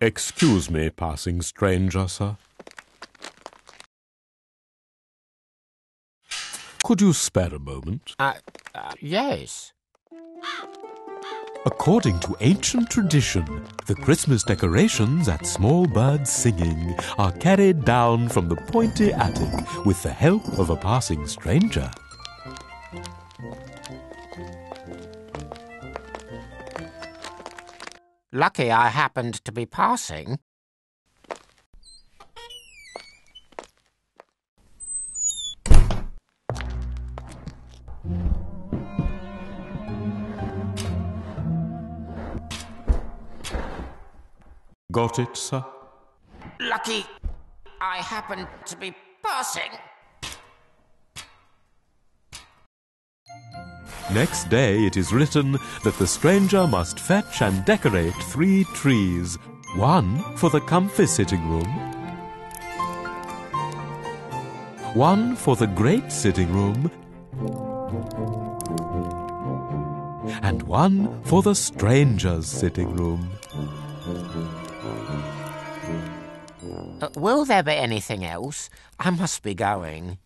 Excuse me, passing stranger, sir. Could you spare a moment? Uh, uh yes. According to ancient tradition, the Christmas decorations at Small Birds Singing are carried down from the pointy attic with the help of a passing stranger. Lucky I happened to be passing. Got it, sir? Lucky I happened to be passing. Next day it is written that the stranger must fetch and decorate three trees, one for the comfy sitting room, one for the great sitting room, and one for the stranger's sitting room. Uh, will there be anything else? I must be going.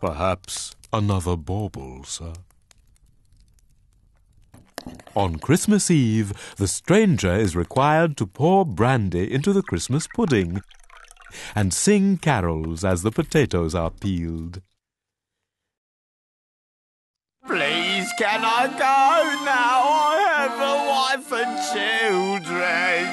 Perhaps another bauble, sir. On Christmas Eve, the stranger is required to pour brandy into the Christmas pudding and sing carols as the potatoes are peeled. Can I go now? I have a wife and children.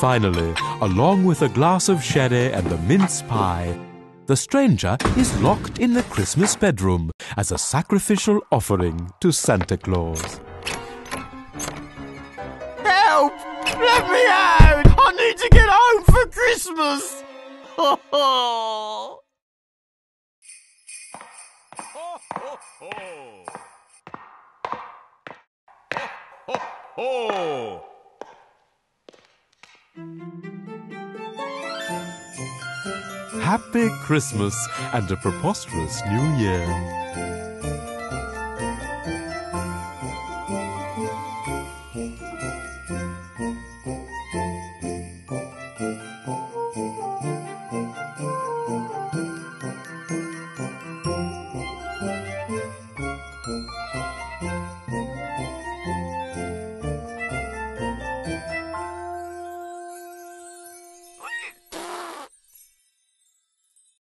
Finally, along with a glass of sherry and a mince pie, the stranger is locked in the Christmas bedroom as a sacrificial offering to Santa Claus. Help! Let me out! I need to get home for Christmas! ho ho! Ho ho ho! Happy Christmas and a preposterous New Year.